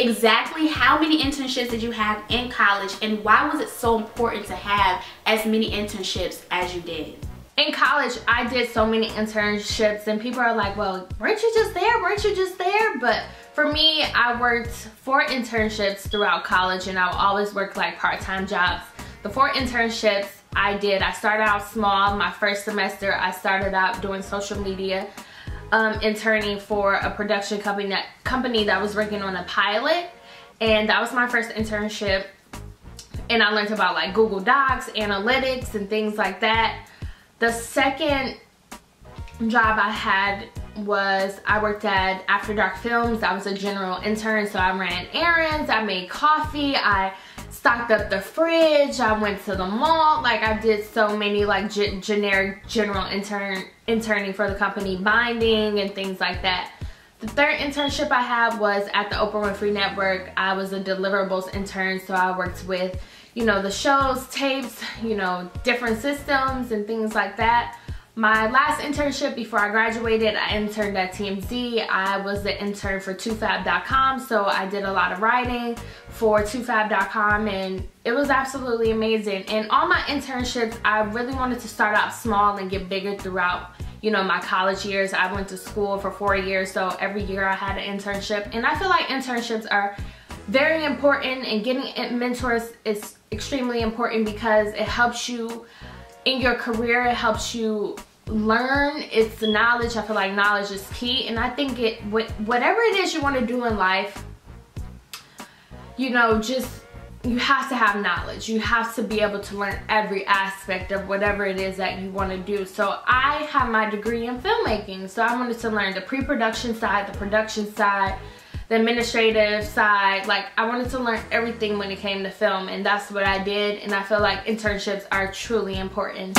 exactly how many internships did you have in college and why was it so important to have as many internships as you did? in college, I did so many internships and people are like, well, weren't you just there? Weren't you just there? But for me, I worked four internships throughout college and I always worked like part-time jobs. The four internships I did, I started out small. My first semester, I started out doing social media, um, interning for a production company that, company that was working on a pilot. And that was my first internship. And I learned about like Google Docs, analytics, and things like that. The second job I had was I worked at After Dark Films. I was a general intern, so I ran errands, I made coffee, I stocked up the fridge, I went to the mall. Like I did so many like generic general intern interning for the company, binding and things like that. The third internship I had was at the Oprah Winfrey Network. I was a deliverables intern, so I worked with you know, the shows, tapes, you know, different systems and things like that. My last internship before I graduated, I interned at TMZ. I was the intern for TooFab.com, so I did a lot of writing for TooFab.com and it was absolutely amazing. And all my internships, I really wanted to start out small and get bigger throughout you know, my college years. I went to school for four years, so every year I had an internship. And I feel like internships are very important and getting mentors is extremely important because it helps you in your career it helps you learn. It's the knowledge. I feel like knowledge is key. And i think it whatever it is you want to do in life you know just you have to have knowledge. You have to be able to learn every aspect of whatever it is that you want to do. So i have my degree in filmmaking. So i wanted to learn the pre-production side the production side the administrative side. Like I wanted to learn everything when it came to film and that's what I did and I feel like internships are truly important.